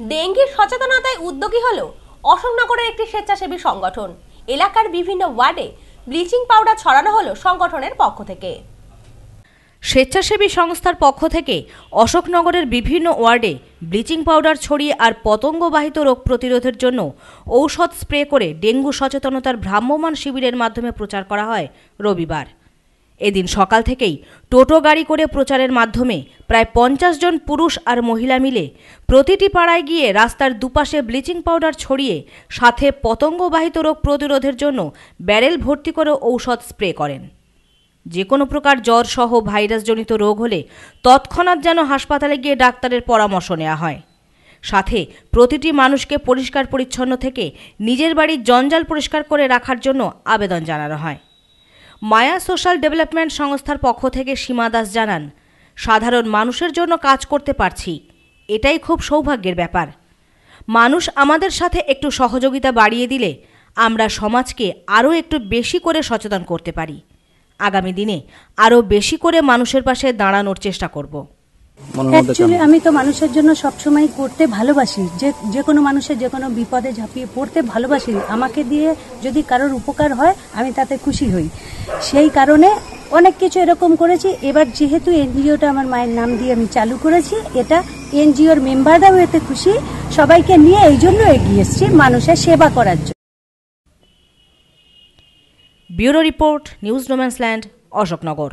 ডেঙ্গির সচেতনতায় উদ্যোগী হল অশোকনগরের একটি স্বেচ্ছাসেবী সংগঠন। এলাকার বিভিন্ন ওয়ার্ডে ব্লিচিং পাউডার ছড়ানো হলো সংগঠনের পক্ষ থেকে। স্বেচ্ছাসেবী সংস্থার পক্ষ থেকে অশোকনগরের বিভিন্ন ওয়ার্ডে ব্লিচিং পাউডার ছড়িয়ে আর পতঙ্গবাহিত রোগ প্রতিরোধের জন্য ঔষধ স্প্রে করে ডেঙ্গু সচেতনতার ভ্রাম্যমাণ শিবিরের মাধ্যমে প্রচার করা হয় রবিবার। এদিন সকাল থেকেই টোটো গাড়ি করে প্রচারের মাধ্যমে প্রায় পঞ্চাশ জন পুরুষ আর মহিলা মিলে প্রতিটি পাড়ায় গিয়ে রাস্তার দুপাশে ব্লিচিং পাউডার ছড়িয়ে, সাথে পতঙ্গবাহিত রোগ প্রতিরোধের জন্য ব্যারেল ভর্তি করে ঔষধ স্প্রে করেন। যে কোনো প্রকার জ্বর সহ ভাইরাসজনিত রোগ হলে তৎক্ষণাৎ যেন হাসপাতালে গিয়ে ডাক্তারের পরামর্শ নেওয়া হয়। সাথে প্রতিটি মানুষকে পরিষ্কার পরিচ্ছন্ন থেকে নিজের বাড়ির জঞ্জাল পরিষ্কার করে রাখার জন্য আবেদন জানানো হয়। মায়া সোশ্যাল ডেভেলপমেন্ট সংস্থার পক্ষ থেকে সীমা দাস জানান সাধারণ মানুষের জন্য কাজ করতে পারছি এটাই খুব সৌভাগ্যের ব্যাপার। মানুষ আমাদের সাথে একটু সহযোগিতা বাড়িয়ে দিলে আমরা সমাজকে আরও একটু বেশি করে সচেতন করতে পারি। আগামী দিনে আরও বেশি করে মানুষের পাশে দাঁড়ানোর চেষ্টা করব। অ্যাকচুয়ালি আমি তো মানুষের জন্য সবসময় করতে ভালোবাসি। যে যে কোনো মানুষের যে কোনো বিপদে ঝাঁপিয়ে পড়তে ভালোবাসি। আমাকে দিয়ে যদি কারোর উপকার হয় আমি তাতে খুশি হই। সেই কারণে অনেক কিছু এরকম করেছি। এবার যেহেতু এনজিওটা আমার মায়ের নাম দিয়ে আমি চালু করেছি, এটা এনজিওর মেম্বাররাও এতে খুশি। সবাইকে নিয়ে এই জন্য এগিয়ে এসছি মানুষের সেবা করার জন্য। Bureau report, news no man's land Ashoknagar.